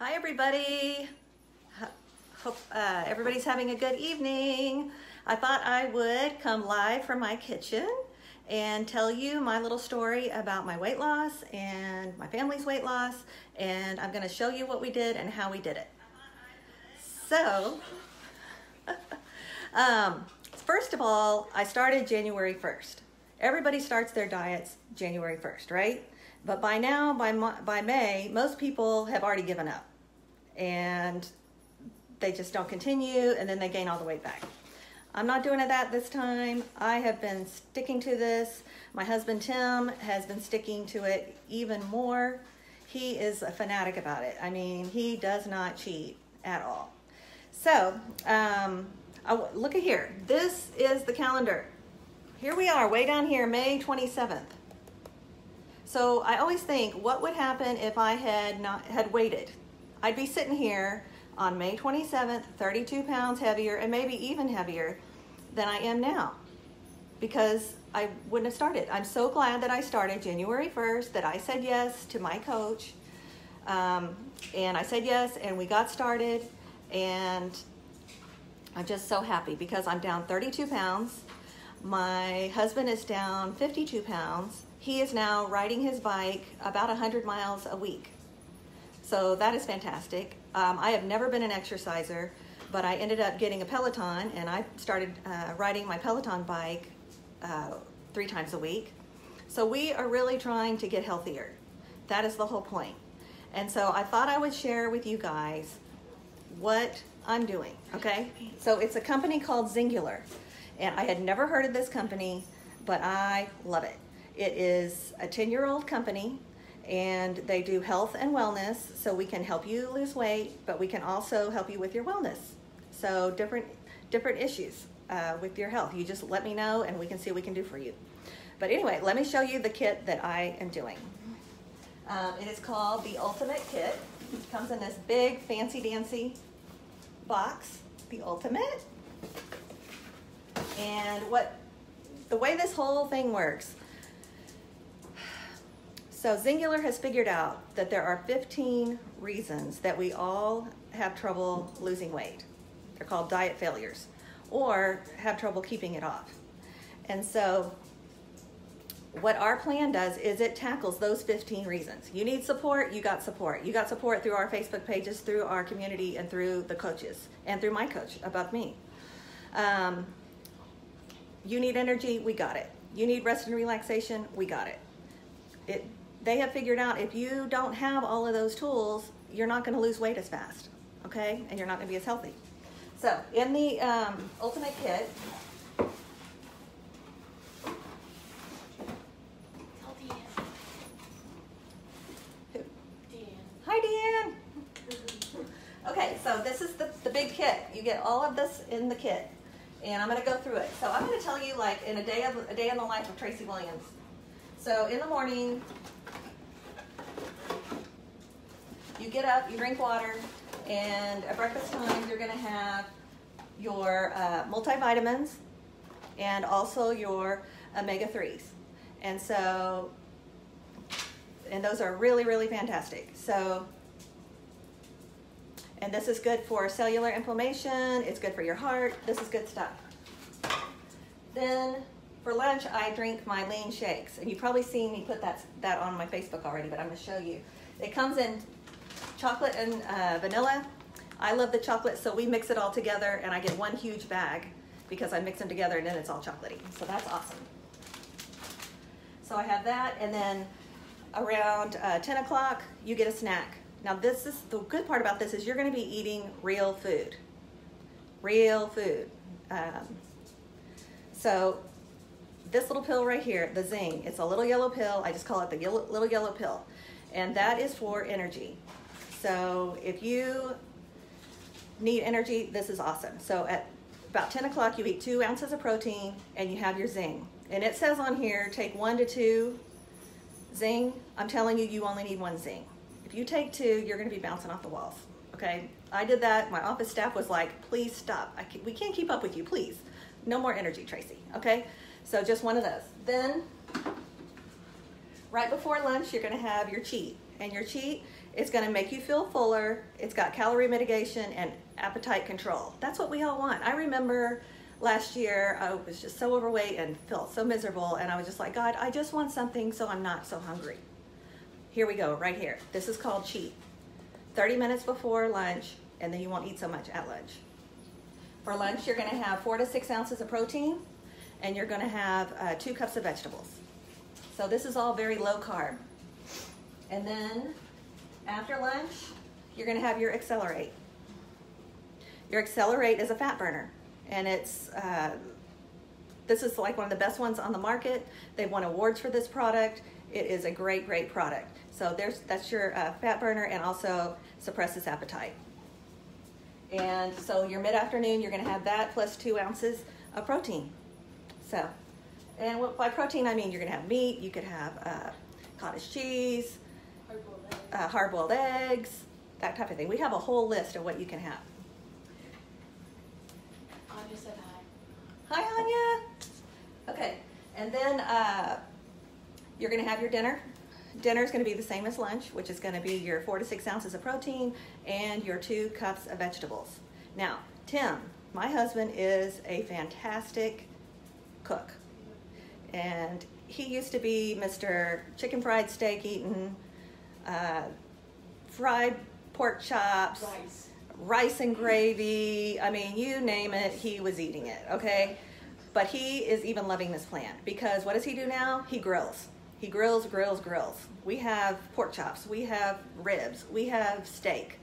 Hi, everybody. Hope uh, everybody's having a good evening. I thought I would come live from my kitchen and tell you my little story about my weight loss and my family's weight loss. And I'm going to show you what we did and how we did it. So, um, first of all, I started January 1st. Everybody starts their diets January 1st, right? But by now, by, by May, most people have already given up and they just don't continue and then they gain all the weight back. I'm not doing it that this time. I have been sticking to this. My husband Tim has been sticking to it even more. He is a fanatic about it. I mean, he does not cheat at all. So, um, look at here. This is the calendar. Here we are, way down here, May 27th. So I always think, what would happen if I had not had waited? I'd be sitting here on May 27th, 32 pounds heavier and maybe even heavier than I am now because I wouldn't have started. I'm so glad that I started January 1st, that I said yes to my coach. Um, and I said yes, and we got started. And I'm just so happy because I'm down 32 pounds. My husband is down 52 pounds. He is now riding his bike about 100 miles a week. So that is fantastic. Um, I have never been an exerciser, but I ended up getting a Peloton and I started uh, riding my Peloton bike uh, three times a week. So we are really trying to get healthier. That is the whole point. And so I thought I would share with you guys what I'm doing, okay? So it's a company called Xyngular. And I had never heard of this company, but I love it. It is a 10-year-old company and they do health and wellness so we can help you lose weight, but we can also help you with your wellness. So different, different issues uh, with your health. You just let me know and we can see what we can do for you. But anyway, let me show you the kit that I am doing. Um, it is called the Ultimate Kit. It comes in this big fancy dancy box, the Ultimate. And what the way this whole thing works, so Xyngular has figured out that there are 15 reasons that we all have trouble losing weight. They're called diet failures or have trouble keeping it off. And so what our plan does is it tackles those 15 reasons. You need support, you got support. You got support through our Facebook pages, through our community, and through the coaches, and through my coach above me. Um, you need energy, we got it. You need rest and relaxation, we got it. It they have figured out if you don't have all of those tools, you're not going to lose weight as fast, okay? And you're not going to be as healthy. So in the um, Ultimate Kit, Hi, Deanne. Okay, so this is the, the big kit. You get all of this in the kit. And I'm going to go through it. So I'm going to tell you like in a day of a day in the life of Tracy Williams. So in the morning, you get up, you drink water, and at breakfast time you're going to have your uh, multivitamins and also your omega-3s. And so, and those are really, really fantastic. So, and this is good for cellular inflammation. It's good for your heart. This is good stuff. Then for lunch, I drink my lean shakes. And you've probably seen me put that, that on my Facebook already, but I'm gonna show you. It comes in chocolate and uh, vanilla. I love the chocolate, so we mix it all together and I get one huge bag because I mix them together and then it's all chocolatey. So that's awesome. So I have that and then around uh, 10 o'clock, you get a snack. Now this is, the good part about this is you're gonna be eating real food. Real food. Um, so this little pill right here, the Xyng, it's a little yellow pill. I just call it the yellow, little yellow pill. And that is for energy. So if you need energy, this is awesome. So at about 10 o'clock, you eat two ounces of protein and you have your Xyng. And it says on here, take one to two Xyng. I'm telling you, you only need one Xyng. If you take two, you're gonna be bouncing off the walls, okay? I did that, my office staff was like, please stop. Can, we can't keep up with you, please. No more energy, Tracy, okay? So just one of those. Then, right before lunch, you're gonna have your cheat. And your cheat going to make you feel fuller. It's got calorie mitigation and appetite control. That's what we all want. I remember last year I was just so overweight and felt so miserable and I was just like, God, I just want something so I'm not so hungry. Here we go, right here. This is called cheat. 30 minutes before lunch and then you won't eat so much at lunch. For lunch, you're gonna have four to six ounces of protein and you're gonna have uh, two cups of vegetables. So this is all very low carb. And then after lunch, you're gonna have your Accelerate. Your Accelerate is a fat burner and it's uh, this is like one of the best ones on the market. They've won awards for this product. It is a great, great product. So there's that's your uh, fat burner and also suppresses appetite. And so your mid-afternoon, you're gonna have that plus two ounces of protein. So, and what, by protein, I mean you're gonna have meat, you could have uh, cottage cheese, uh, hard-boiled eggs, that type of thing. We have a whole list of what you can have. Anya said hi. Hi, Anya. Okay, and then uh, you're gonna have your dinner. Dinner is gonna be the same as lunch, which is gonna be your four to six ounces of protein and your two cups of vegetables. Now, Tim, my husband is a fantastic cook. And he used to be Mr. Chicken Fried Steak eating, uh, fried pork chops, Rice. rice and gravy. I mean, you name it, he was eating it, okay? But he is even loving this plan because what does he do now? He grills. He grills, grills, grills. We have pork chops, we have ribs, we have steak,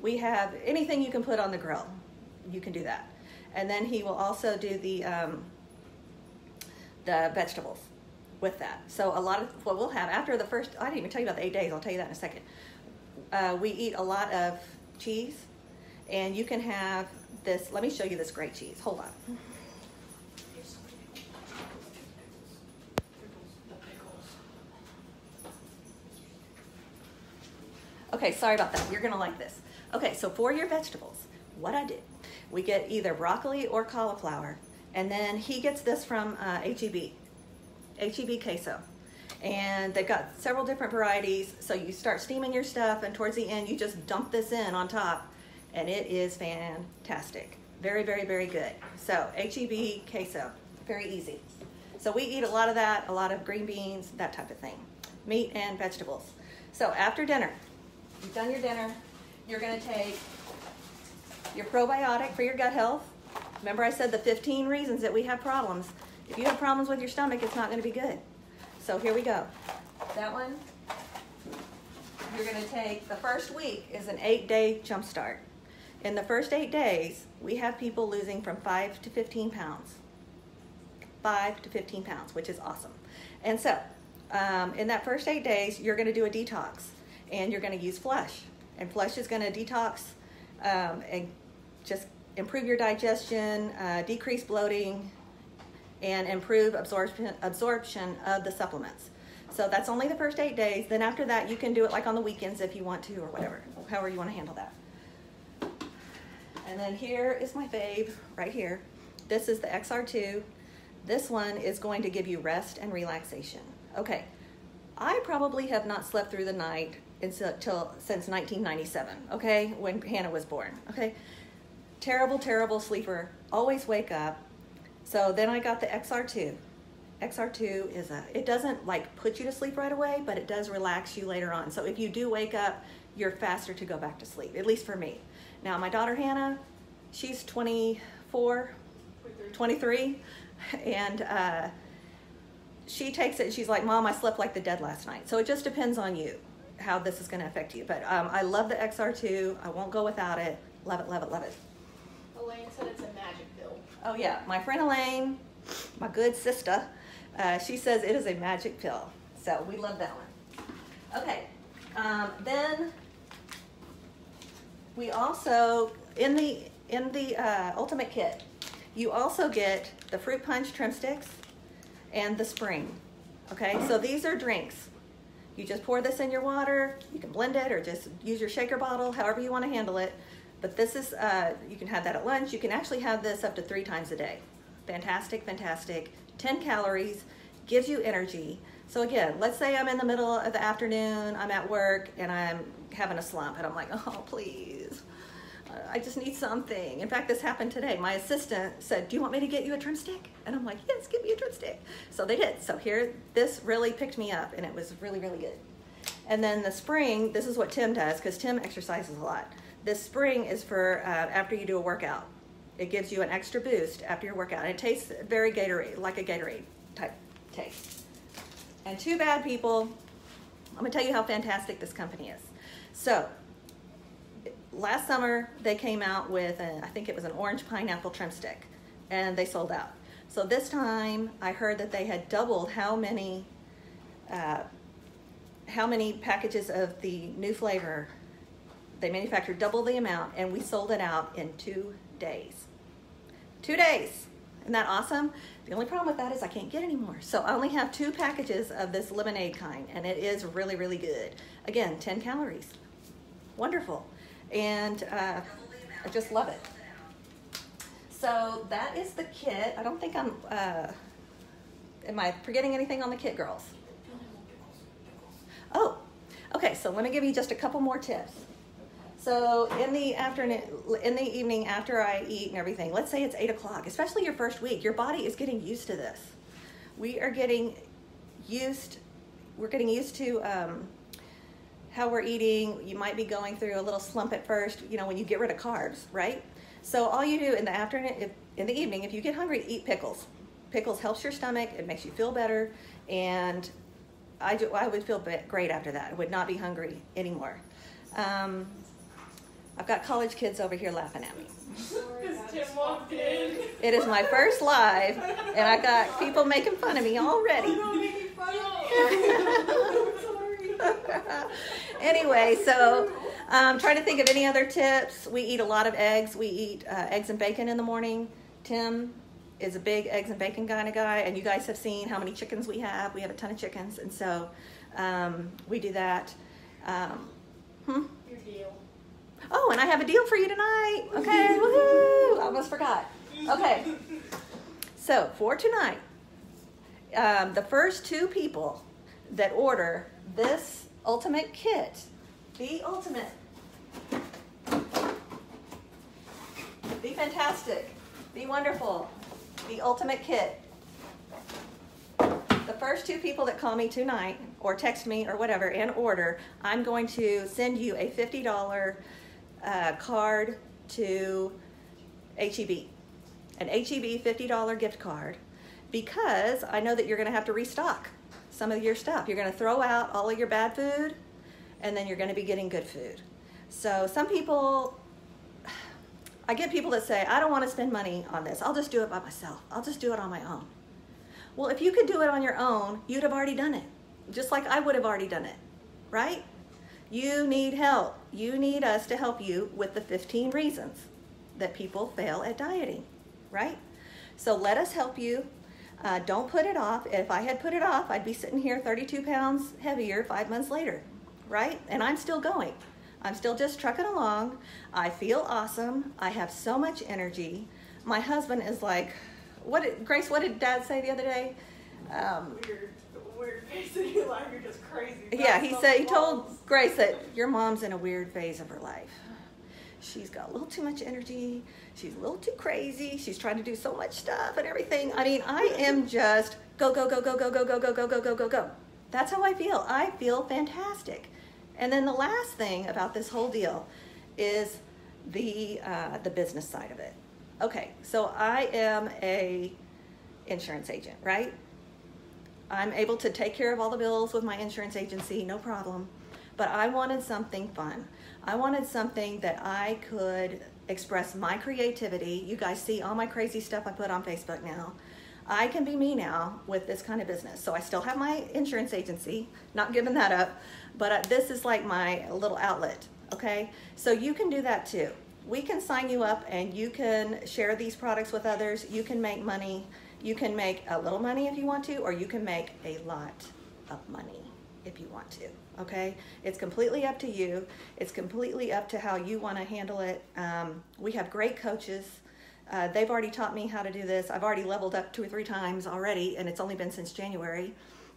we have anything you can put on the grill. You can do that. And then he will also do the um, the vegetables with that. So a lot of what we'll have after the first, I didn't even tell you about the eight days. I'll tell you that in a second. Uh, we eat a lot of cheese, and you can have this. Let me show you this great cheese. Hold on. Okay, sorry about that. You're gonna like this. Okay, so for your vegetables, what I did, we get either broccoli or cauliflower, and then he gets this from uh, HEB, HEB queso. And they've got several different varieties. So you start steaming your stuff, and towards the end, you just dump this in on top, and it is fantastic. Very, very, very good. So HEB queso, very easy. So we eat a lot of that, a lot of green beans, that type of thing, meat and vegetables. So after dinner, you've done your dinner, you're gonna take your probiotic for your gut health. Remember I said the 15 reasons that we have problems. If you have problems with your stomach, it's not gonna be good. So here we go. That one, you're gonna take, the first week is an eight day jump start. In the first eight days, we have people losing from five to 15 pounds. Five to 15 pounds, which is awesome. And so, um, in that first eight days, you're gonna do a detox and you're gonna use flush. And flush is gonna detox um, and just improve your digestion, uh, decrease bloating, and improve absorption, absorption of the supplements. So that's only the first eight days. Then after that, you can do it like on the weekends if you want to or whatever, however you want to handle that. And then here is my fave right here. This is the XR2. This one is going to give you rest and relaxation. Okay, I probably have not slept through the night until since 1997, okay, when Hannah was born, okay? Terrible, terrible sleeper, always wake up. So then I got the XR2. XR2 is a, it doesn't like put you to sleep right away, but it does relax you later on. So if you do wake up, you're faster to go back to sleep, at least for me. Now, my daughter Hannah, she's 24, 23, and uh, she takes it and she's like, Mom, I slept like the dead last night. So it just depends on you how this is going to affect you. But um, I love the XR2. I won't go without it. Love it, love it, love it. Elaine said it's a. Oh, yeah. My friend Elaine, my good sister, uh, she says it is a magic pill. So we love that one. Okay. Um, then we also, in the, in the uh, Ultimate Kit, you also get the Fruit Punch Trim Sticks and the Spring. Okay, so these are drinks. You just pour this in your water. You can blend it or just use your shaker bottle, however you want to handle it. But this is, uh, you can have that at lunch. You can actually have this up to three times a day. Fantastic, fantastic. 10 calories, gives you energy. So again, let's say I'm in the middle of the afternoon, I'm at work, and I'm having a slump, and I'm like, oh, please, I just need something. In fact, this happened today. My assistant said, do you want me to get you a trim stick? And I'm like, yes, give me a trim stick. So they did. So here, this really picked me up, and it was really, really good. And then the spring, this is what Tim does, because Tim exercises a lot. This spring is for uh, after you do a workout. It gives you an extra boost after your workout. And it tastes very Gatorade, like a Gatorade type taste. And too bad, people. I'm gonna tell you how fantastic this company is. So, last summer they came out with, a, I think it was an orange pineapple trim stick, and they sold out. So this time I heard that they had doubled how many, uh, how many packages of the new flavor. They manufactured double the amount, and we sold it out in two days. Two days. Isn't that awesome? The only problem with that is I can't get any more. So I only have two packages of this lemonade kind, and it is really, really good. Again, 10 calories. Wonderful. And uh, I just love it. So that is the kit. I don't think I'm, uh, am I forgetting anything on the kit, girls? Oh, okay, so let me give you just a couple more tips. So in the afternoon, in the evening after I eat and everything, let's say it's eight o'clock, especially your first week, your body is getting used to this. We are getting used, we're getting used to um, how we're eating. You might be going through a little slump at first, you know, when you get rid of carbs, right? So all you do in the afternoon, if, in the evening, if you get hungry, eat pickles. Pickles helps your stomach. It makes you feel better, and I, do, I would feel great after that. I would not be hungry anymore. Um, I've got college kids over here laughing at me. It is my first live, and I got people making fun of me already. anyway, so I'm um, trying to think of any other tips. We eat a lot of eggs. We eat uh, eggs and bacon in the morning. Tim is a big eggs and bacon kind of guy, and you guys have seen how many chickens we have. We have a ton of chickens, and so um, we do that. Um, hmm? Your deal. Oh, and I have a deal for you tonight. Okay, woohoo! I almost forgot. Okay, so for tonight, um, the first two people that order this ultimate kit, the ultimate, be fantastic, be wonderful, the ultimate kit. The first two people that call me tonight or text me or whatever and order, I'm going to send you a $50 uh, card to HEB, an HEB $50 gift card, because I know that you're going to have to restock some of your stuff. You're going to throw out all of your bad food, and then you're going to be getting good food. So some people, I get people that say, I don't want to spend money on this. I'll just do it by myself. I'll just do it on my own. Well, if you could do it on your own, you'd have already done it, just like I would have already done it, right? You need help. You need us to help you with the 15 reasons that people fail at dieting, right? So let us help you. Uh, don't put it off. If I had put it off, I'd be sitting here 32 pounds heavier five months later, right? And I'm still going. I'm still just trucking along. I feel awesome. I have so much energy. My husband is like, what did, Grace, what did dad say the other day? Um, weird, weird face in your life. You're just crazy. Yeah, he said he told Grace that your mom's in a weird phase of her life. She's got a little too much energy. She's a little too crazy. She's trying to do so much stuff and everything. I mean, I am just go, go, go, go, go, go, go, go, go, go, go, go, go. That's how I feel. I feel fantastic. And then the last thing about this whole deal is the uh, the business side of it. Okay, so I am a insurance agent, right? I'm able to take care of all the bills with my insurance agency, no problem. But I wanted something fun. I wanted something that I could express my creativity. You guys see all my crazy stuff I put on Facebook now. I can be me now with this kind of business. So I still have my insurance agency, not giving that up, but uh, this is like my little outlet, okay? So you can do that too. We can sign you up and you can share these products with others. You can make money you can make a little money if you want to, or you can make a lot of money if you want to. Okay, it's completely up to you. It's completely up to how you want to handle it. Um, we have great coaches. Uh, they've already taught me how to do this. I've already leveled up two or three times already, and it's only been since January.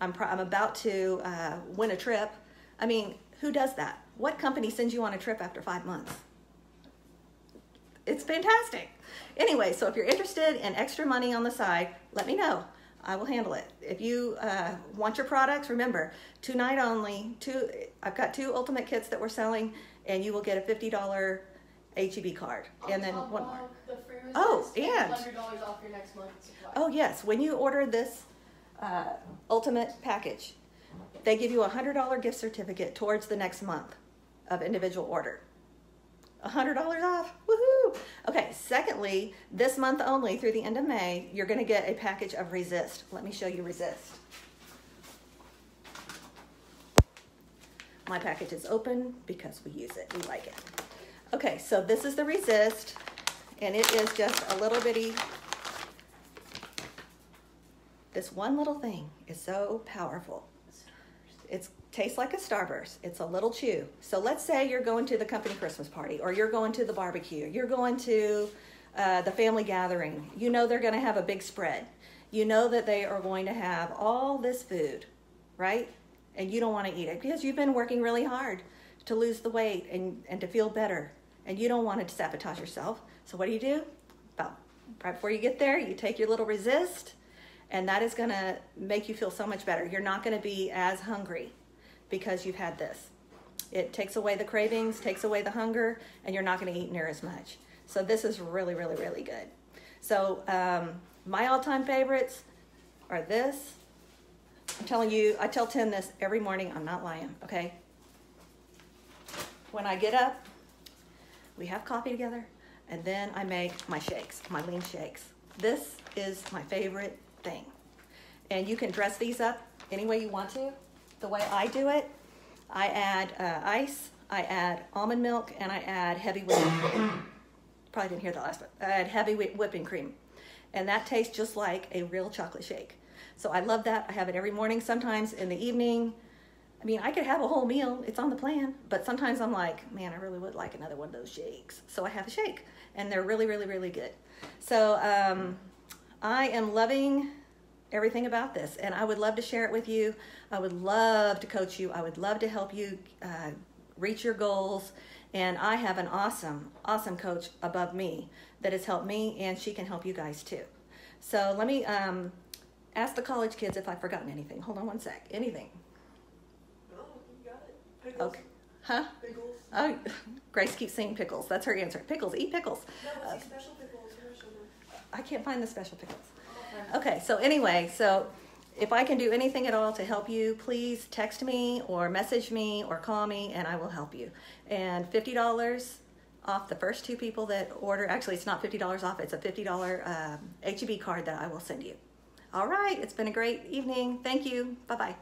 I'm, I'm about to uh, win a trip. I mean, who does that? What company sends you on a trip after five months? It's fantastic. Anyway, so if you're interested in extra money on the side, let me know. I will handle it. If you uh, want your products, remember, tonight only. Two. I've got two ultimate kits that we're selling, and you will get a fifty dollar HEB card, and then On one more. The Oh, and- hundred dollars off your next month's. Oh yes, when you order this uh, ultimate package, they give you a hundred dollar gift certificate towards the next month of individual order. A hundred dollars off, woohoo! Okay. Secondly, this month only through the end of May, you're to get a package of Resist. Let me show you Resist. My package is open because we use it. We like it. Okay, so this is the Resist, and it is just a little bitty this one little thing is so powerful. It tastes like a Starburst. It's a little chew. So let's say you're going to the company Christmas party, or you're going to the barbecue, you're going to uh, the family gathering. You know they're going to have a big spread. You know that they are going to have all this food, right? And you don't want to eat it because you've been working really hard to lose the weight and, and to feel better. And you don't want to sabotage yourself. So what do you do? About right before you get there, you take your little resist and that is going to make you feel so much better. You're not going to be as hungry because you've had this. It takes away the cravings, takes away the hunger, and you're not going to eat near as much. So this is really, really, really good. So um, my all-time favorites are this. I'm telling you, I tell Tim this every morning. I'm not lying. Okay. When I get up, we have coffee together, and then I make my shakes, my lean shakes. This is my favorite thing. And you can dress these up any way you want to. The way I do it, I add uh, ice, I add almond milk, and I add heavy whipping cream. Probably didn't hear the last one. I add heavy whi- whipping cream. And that tastes just like a real chocolate shake. So I love that. I have it every morning, sometimes in the evening. I mean, I could have a whole meal, it's on the plan, but sometimes I'm like, man, I really would like another one of those shakes. So I have a shake, and they're really, really, really good. So um, I am loving everything about this, and I would love to share it with you. I would love to coach you. I would love to help you uh, reach your goals. And I have an awesome, awesome coach above me that has helped me, and she can help you guys too. So let me um, ask the college kids if I've forgotten anything. Hold on one sec. Anything? Oh, you got it. Pickles. Okay. Huh? Pickles. Oh, Grace keeps saying pickles. That's her answer. Pickles. Eat pickles. No, Uh, special pickles. I can't find the special pickles. Okay. So anyway, so if I can do anything at all to help you, please text me or message me or call me and I will help you. And $50 off the first two people that order. Actually, it's not $50 off, it's a $50 um, HEB card that I will send you. All right, it's been a great evening. Thank you. Bye bye.